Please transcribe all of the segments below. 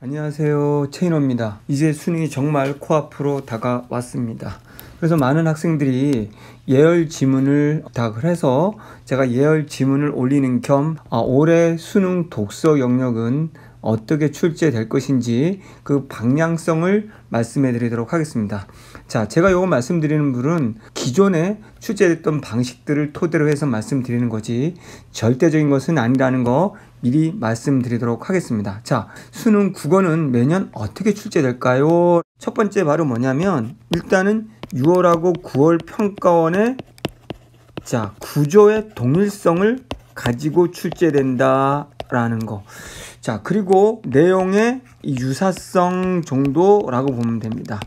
안녕하세요. 체인호입니다. 이제 수능이 정말 코앞으로 다가왔습니다. 그래서 많은 학생들이 예열 지문을 부탁을 해서 제가 예열 지문을 올리는 겸 아, 올해 수능 독서 영역은 어떻게 출제될 것인지 그 방향성을 말씀해 드리도록 하겠습니다. 자, 제가 요거 말씀드리는 분은 기존에 출제됐던 방식들을 토대로 해서 말씀드리는 거지 절대적인 것은 아니라는 거 미리 말씀드리도록 하겠습니다. 자, 수능 국어는 매년 어떻게 출제될까요? 첫 번째 바로 뭐냐면 일단은 6월하고 9월 평가원의 자, 구조의 동일성을 가지고 출제된다라는 거. 자, 그리고 내용의 유사성 정도라고 보면 됩니다.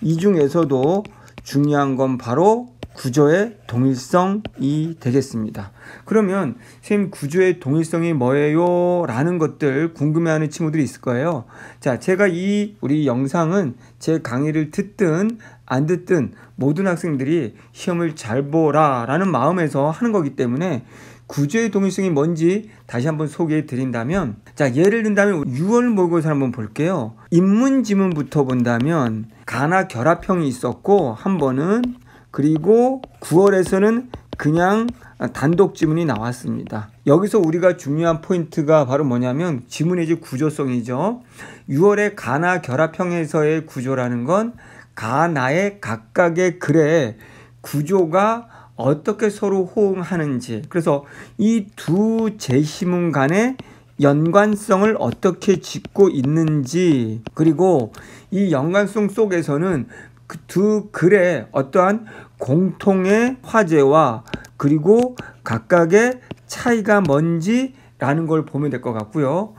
이 중에서도 중요한 건 바로 구조의 동일성이 되겠습니다. 그러면 선생님 구조의 동일성이 뭐예요? 라는 것들 궁금해하는 친구들이 있을 거예요. 자, 제가 이 우리 영상은 제 강의를 듣든 안 듣든 모든 학생들이 시험을 잘 보라 라는 마음에서 하는 거기 때문에 구조의 동일성이 뭔지 다시 한번 소개해 드린다면 자 예를 든다면 6월 모의고사 한번 볼게요 인문 지문부터 본다면 가나 결합형이 있었고 한 번은 그리고 9월에서는 그냥 단독 지문이 나왔습니다. 여기서 우리가 중요한 포인트가 바로 뭐냐면 지문의 구조성이죠. 6월에 가나 결합형에서의 구조라는 건 가나의 각각의 글의 구조가 어떻게 서로 호응하는지 그래서 이 두 제시문 간의 연관성을 어떻게 짓고 있는지 그리고 이 연관성 속에서는 그 두 글의 어떠한 공통의 화제와 그리고 각각의 차이가 뭔지라는 걸 보면 될 것 같고요.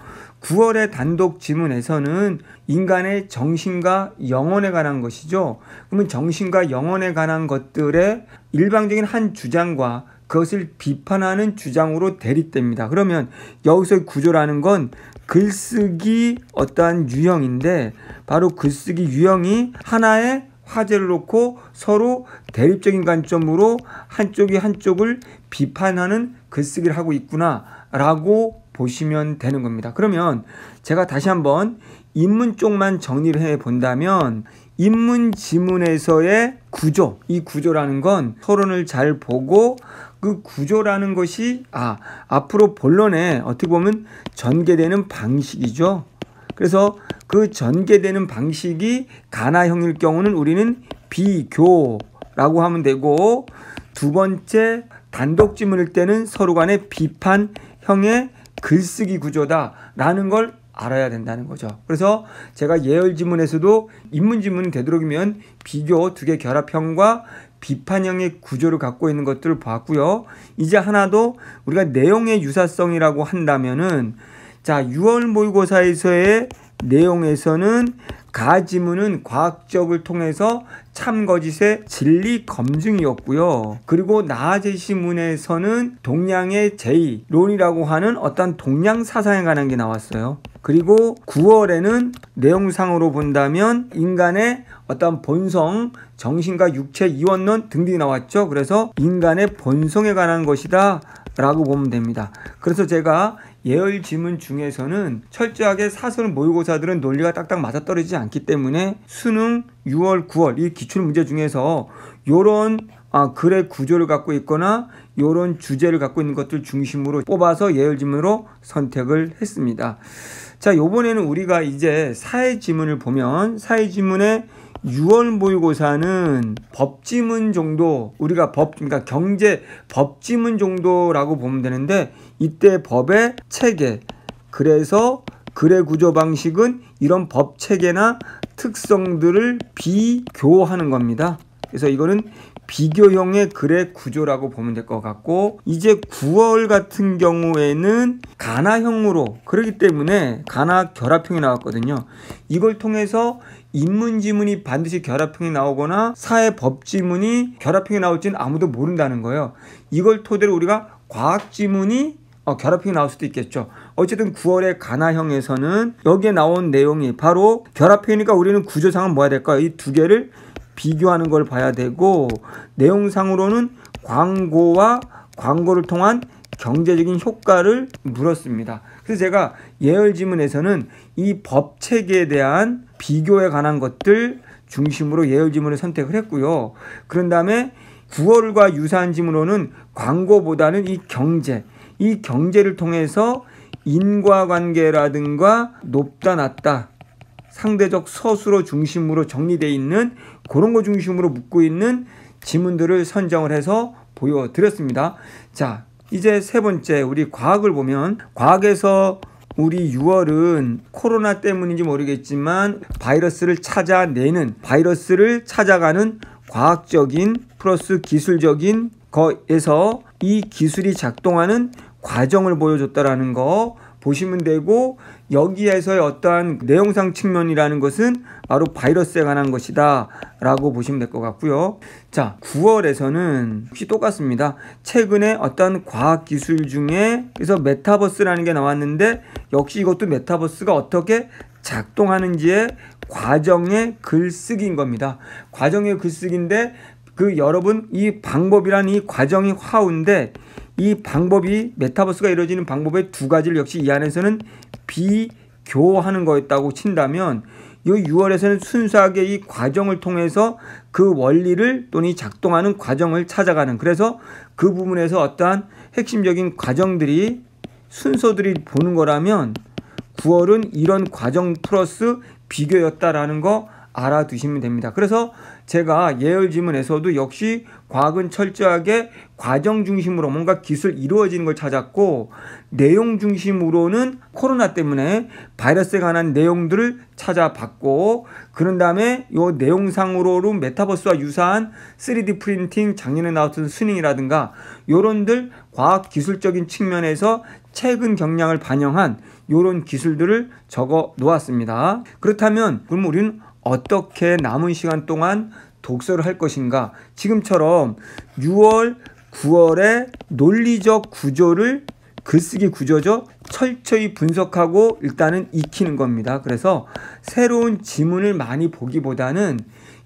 9월의 단독 지문에서는 인간의 정신과 영혼에 관한 것이죠. 그러면 정신과 영혼에 관한 것들의 일방적인 한 주장과 그것을 비판하는 주장으로 대립됩니다. 그러면 여기서 구조라는 건 글쓰기 어떠한 유형인데 바로 글쓰기 유형이 하나의 화제를 놓고 서로 대립적인 관점으로 한쪽이 한쪽을 비판하는 글쓰기를 하고 있구나라고 보시면 되는 겁니다. 그러면 제가 다시 한번 인문 쪽만 정리를 해 본다면 인문 지문에서의 구조, 이 구조라는 건 서론을 잘 보고 그 구조라는 것이 아 앞으로 본론에 어떻게 보면 전개되는 방식이죠. 그래서 그 전개되는 방식이 가나형일 경우는 우리는 비교라고 하면 되고 두 번째 단독 지문일 때는 서로 간의 비판형의 글쓰기 구조다라는 걸 알아야 된다는 거죠. 그래서 제가 예열 지문에서도 인문 지문은 되도록이면 비교 두 개 결합형과 비판형의 구조를 갖고 있는 것들을 봤고요. 이제 하나 더 우리가 내용의 유사성이라고 한다면은 자, 6월 모의고사에서의 내용에서는 가지문은 과학적을 통해서 참거짓의 진리 검증이었고요. 그리고 나제시문에서는 동양의 제2론이라고 하는 어떤 동양 사상에 관한 게 나왔어요. 그리고 9월에는 내용상으로 본다면 인간의 어떤 본성, 정신과 육체 이원론 등등이 나왔죠. 그래서 인간의 본성에 관한 것이다 라고 보면 됩니다. 그래서 제가 예열 지문 중에서는 철저하게 사설 모의고사들은 논리가 딱딱 맞아떨어지지 않기 때문에 수능 6월, 9월 이 기출 문제 중에서 요런 아, 글의 구조를 갖고 있거나 요런 주제를 갖고 있는 것들 중심으로 뽑아서 예열 지문으로 선택을 했습니다. 자, 요번에는 우리가 이제 사회 지문을 보면 사회 지문에 6월 모의고사는 법지문 정도 우리가 법 그러니까 경제 법지문 정도라고 보면 되는데 이때 법의 체계 그래서 글의 구조 방식은 이런 법 체계나 특성들을 비교하는 겁니다. 그래서 이거는 비교형의 글의 구조라고 보면 될 것 같고 이제 9월 같은 경우에는 가나형으로 그렇기 때문에 가나 결합형이 나왔거든요. 이걸 통해서 인문 지문이 반드시 결합형이 나오거나 사회 법 지문이 결합형이 나올지는 아무도 모른다는 거예요. 이걸 토대로 우리가 과학 지문이 어, 결합형이 나올 수도 있겠죠. 어쨌든 9월의 가나형에서는 여기에 나온 내용이 바로 결합형이니까 우리는 구조상은 뭐야 될까요? 이 두 개를 비교하는 걸 봐야 되고 내용상으로는 광고와 광고를 통한 경제적인 효과를 물었습니다. 그래서 제가 예열 지문에서는 이 법 체계에 대한 비교에 관한 것들 중심으로 예열 지문을 선택을 했고요. 그런 다음에 9월과 유사한 지문으로는 광고보다는 이 경제, 이 경제를 통해서 인과관계라든가 높다 낮다 상대적 서술어 중심으로 정리되어 있는 그런 거 중심으로 묻고 있는 지문들을 선정을 해서 보여드렸습니다. 자, 이제 세 번째 우리 과학을 보면 과학에서 우리 6월은 코로나 때문인지 모르겠지만 바이러스를 찾아내는 바이러스를 찾아가는 과학적인 플러스 기술적인 거에서 이 기술이 작동하는 과정을 보여줬다라는 거 보시면 되고 여기에서의 어떠한 내용상 측면이라는 것은 바로 바이러스에 관한 것이다 라고 보시면 될 것 같고요. 자 9월에서는 역시 똑같습니다. 최근에 어떤 과학기술 중에 그래서 메타버스라는 게 나왔는데 역시 이것도 메타버스가 어떻게 작동하는지의 과정의 글쓰기인 겁니다. 과정의 글쓰기인데 그 여러분 이 방법이란 이 과정이 화우인데 이 방법이 메타버스가 이루어지는 방법의 두 가지를 역시 이 안에서는 비교하는 거였다고 친다면 이 6월에서는 순수하게 이 과정을 통해서 그 원리를 또는 작동하는 과정을 찾아가는 그래서 그 부분에서 어떠한 핵심적인 과정들이 순서들이 보는 거라면 9월은 이런 과정 플러스 비교였다라는 거 알아두시면 됩니다. 그래서 제가 예열 지문에서도 역시 과학은 철저하게 과정 중심으로 뭔가 기술 이루어지는 걸 찾았고 내용 중심으로는 코로나 때문에 바이러스에 관한 내용들을 찾아봤고 그런 다음에 요 내용상으로는 메타버스와 유사한 3D 프린팅 작년에 나왔던 스닝이라든가 요런들 과학 기술적인 측면에서 최근 경향을 반영한 요런 기술들을 적어 놓았습니다. 그렇다면 그럼 우리는 어떻게 남은 시간 동안 독서를 할 것인가. 지금처럼 6월, 9월의 논리적 구조를 글쓰기 구조죠. 철저히 분석하고 일단은 익히는 겁니다. 그래서 새로운 지문을 많이 보기보다는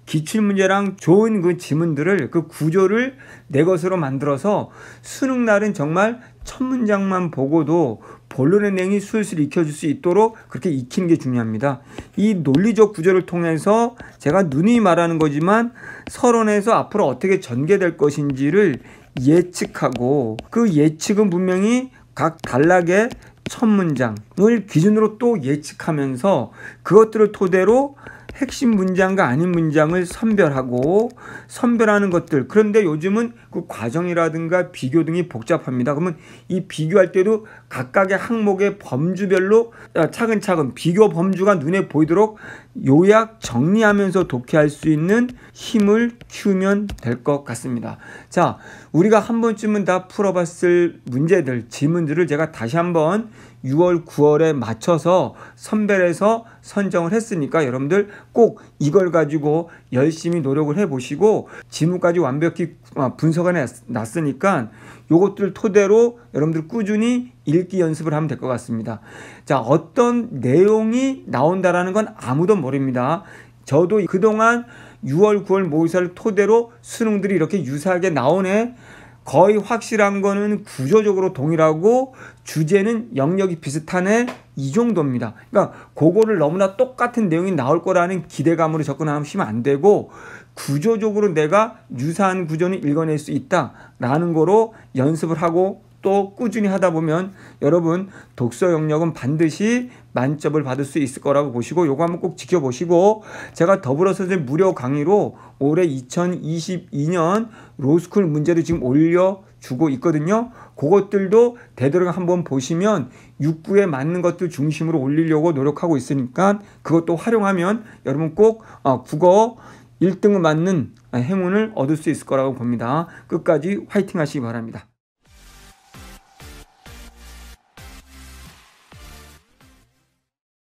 기출문제랑 좋은 그 지문들을 그 구조를 내 것으로 만들어서 수능 날은 정말 첫 문장만 보고도 본론의 내용이 술술 익혀질 수 있도록 그렇게 익히는 게 중요합니다. 이 논리적 구조를 통해서 제가 눈이 말하는 거지만 서론에서 앞으로 어떻게 전개될 것인지를 예측하고 그 예측은 분명히 각 단락의 첫 문장을 기준으로 또 예측하면서 그것들을 토대로 핵심 문장과 아닌 문장을 선별하고 선별하는 것들 그런데 요즘은 그 과정이라든가 비교 등이 복잡합니다. 그러면 이 비교할 때도 각각의 항목의 범주별로 차근차근 비교 범주가 눈에 보이도록 요약 정리하면서 독해할 수 있는 힘을 키우면 될 것 같습니다. 자, 우리가 한 번쯤은 다 풀어봤을 문제들, 지문들을 제가 다시 한번 6월, 9월에 맞춰서 선별해서 선정을 했으니까 여러분들 꼭 이걸 가지고 열심히 노력을 해 보시고 지문까지 완벽히 아, 분석을 해 놨으니까 요것들 토대로 여러분들 꾸준히 읽기 연습을 하면 될 것 같습니다. 자, 어떤 내용이 나온다라는 건 아무도 모릅니다. 저도 그동안 6월, 9월 모의사를 토대로 수능들이 이렇게 유사하게 나오네. 거의 확실한 거는 구조적으로 동일하고 주제는 영역이 비슷하네 이 정도입니다. 그러니까 그거를 너무나 똑같은 내용이 나올 거라는 기대감으로 접근하시면 안 되고 구조적으로 내가 유사한 구조는 읽어낼 수 있다라는 거로 연습을 하고 또 꾸준히 하다 보면 여러분 독서 영역은 반드시 만점을 받을 수 있을 거라고 보시고 요거 한번 꼭 지켜보시고 제가 더불어서 무료 강의로 올해 2022년 로스쿨 문제를 지금 올려 주고 있거든요. 그것들도 되도록 한번 보시면 6구에 맞는 것들 중심으로 올리려고 노력하고 있으니까 그것도 활용하면 여러분 꼭 어, 국어 1등을 맞는 행운을 얻을 수 있을 거라고 봅니다. 끝까지 화이팅 하시기 바랍니다.